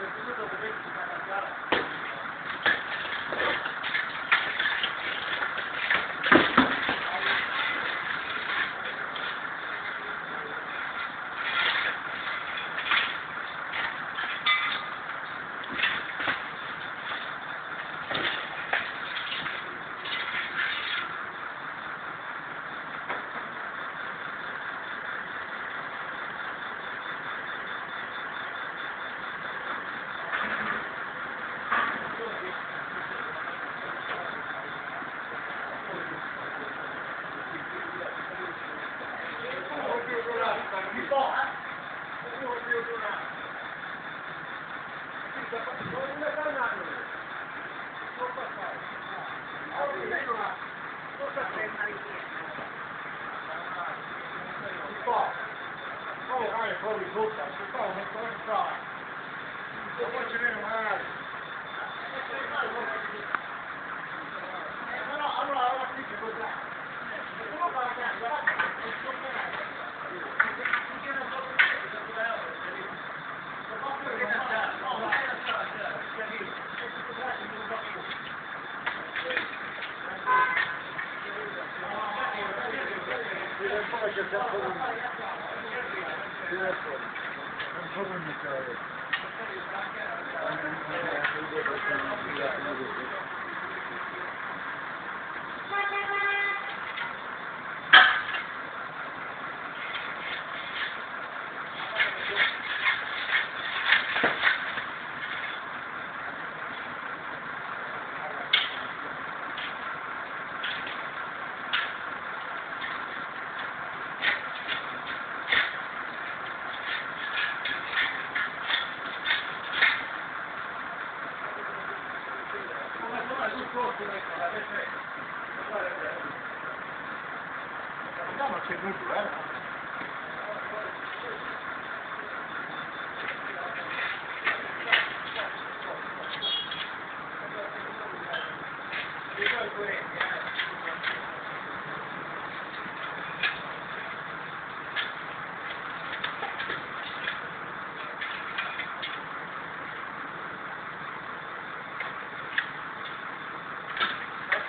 Do documento de cada Thank you. se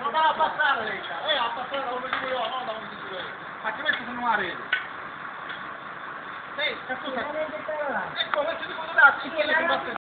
Non va a passare lei, eh, a passare da dove dico io, non da dove dico io. Ma che metti con una rete? Ehi, cazzo, ecco, metti di quello là, ci tiene che batte